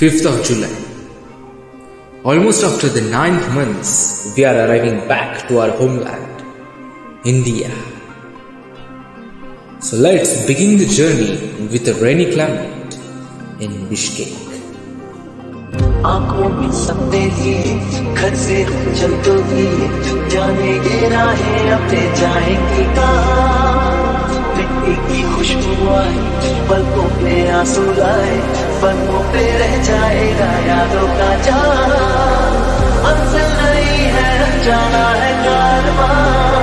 5th of July. Almost after the ninth months, we are arriving back to our homeland, India. So let's begin the journey with a rainy climate in Bishkek. आंखों में सपने लिए घर से चल तो लिए जाने ये राहें अपने जाएंगी कहाँ मिट्टी की खुशबू आए पलकों पे आँसू आए पलकों पे रह जाएगा यादों का जाना मंजिल नहीं है, जाना है कारवां।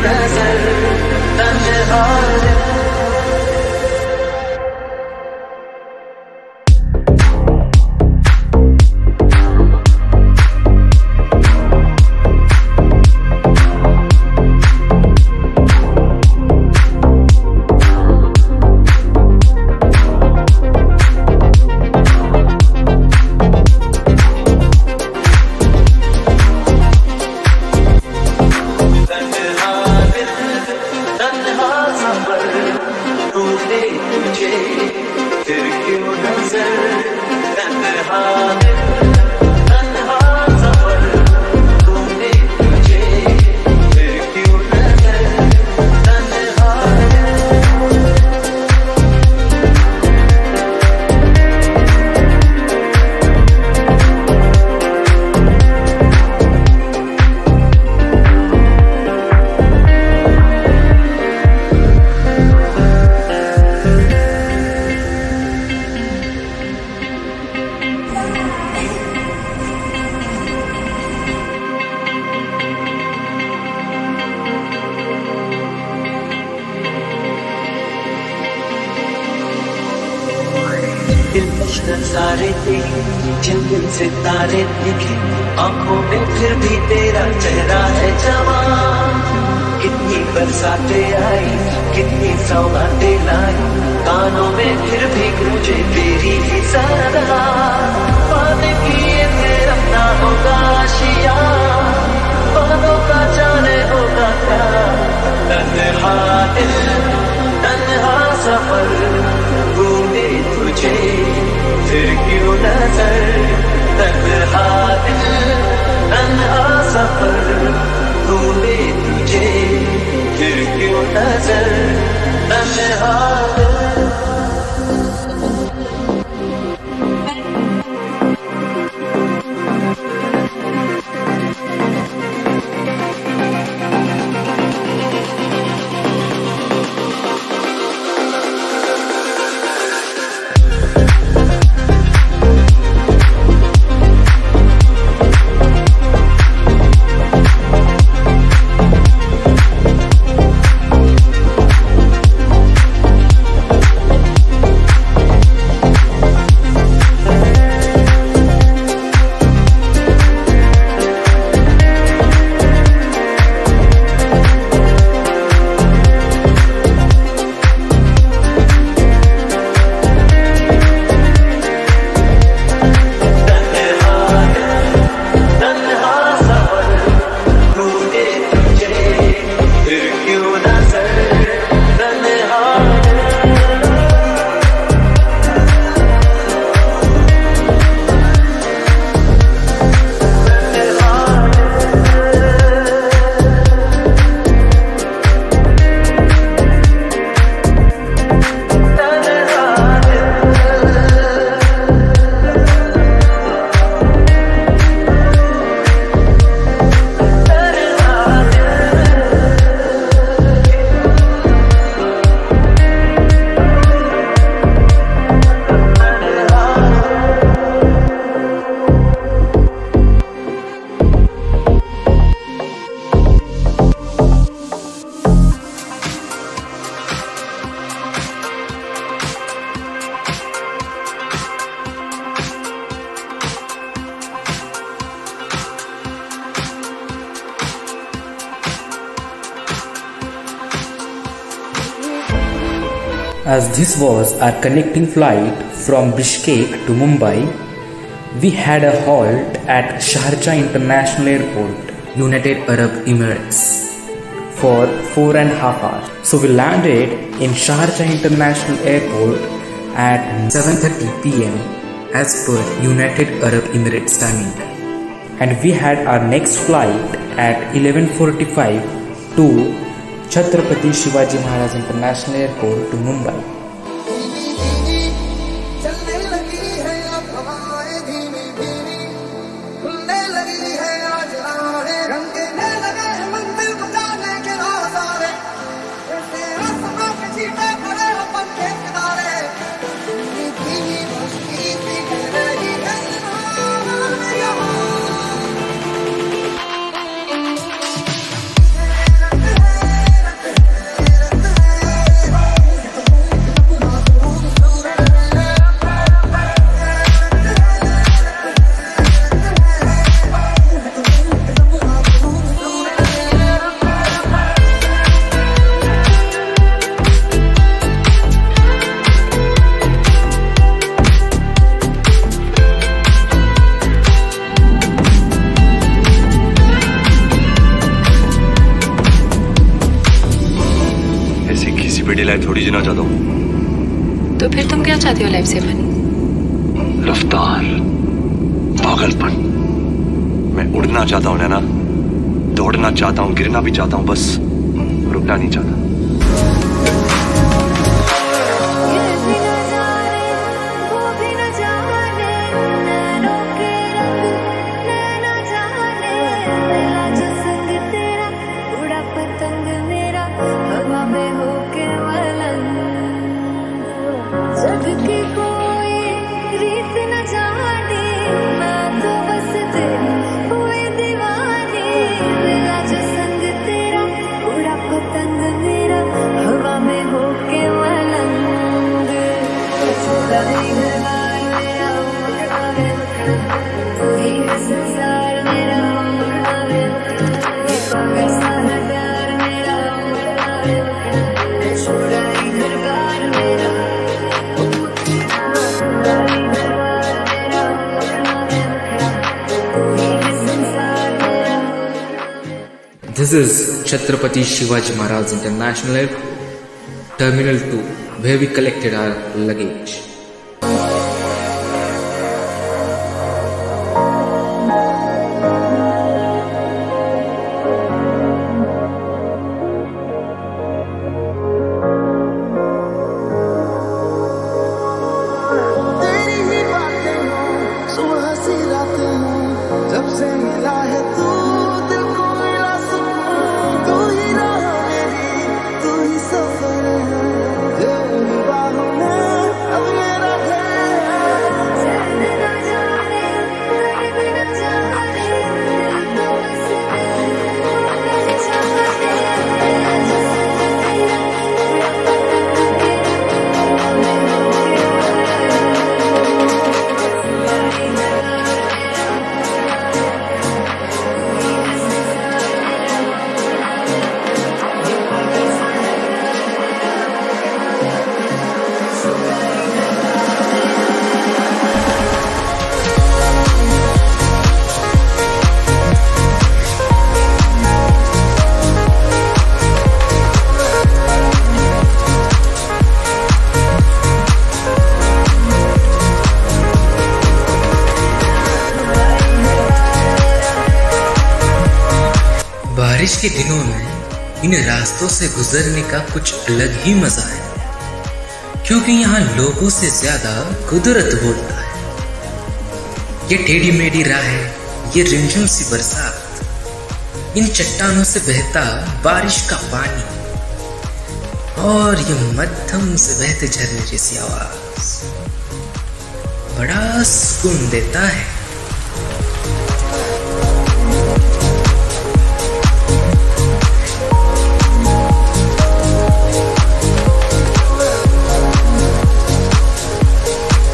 नजर तन्हा दिल दिलकश सारे दिन से तारे दिखे, आँखों में फिर भी तेरा चेहरा है जवान। कितनी बरसाते आई, कितनी सौगातें लाई, कानों में फिर भी गूंजे तेरी ही सदा As this was our connecting flight from Bishkek to Mumbai, we had a halt at Sharjah International Airport, United Arab Emirates, for four and a half hours. So we landed in Sharjah International Airport at 7:30 p.m. as per United Arab Emirates timing, and we had our next flight at 11:45 to Chhatrapati Shivaji Maharaj international airport Mumbai. ऐसी life थोड़ी जीना चाहता हूँ तो फिर तुम क्या चाहते हो लाइफ से बनी रफ्तार पागलपन। मैं उड़ना चाहता हूँ नैना। दौड़ना चाहता हूँ गिरना भी चाहता हूँ बस। रुकना नहीं चाहता। This is Chhatrapati Shivaji Maharaj International Airport, Terminal 2, where we collected our luggage. के दिनों में इन रास्तों से गुजरने का कुछ अलग ही मज़ा है। क्योंकि यहाँ लोगों से ज़्यादा कुदरत बोलता है। ये टेढ़ी मेढ़ी राहें ये रिमझिम सी बरसात। इन चट्टानों से बहता बारिश का पानी और ये मध्यम से बहते झरने जैसी आवाज़। बड़ा सुकून देता है।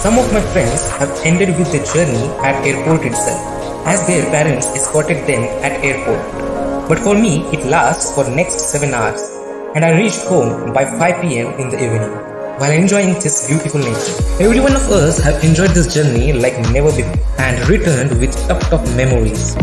Some of my friends have ended with the journey at airport itself, as their parents escorted them at airport. But for me, it lasts for next 7 hours, and I reached home by 5 pm in the evening. while enjoying this beautiful nature. Every one of us have enjoyed this journey like never before and returned with top top memories.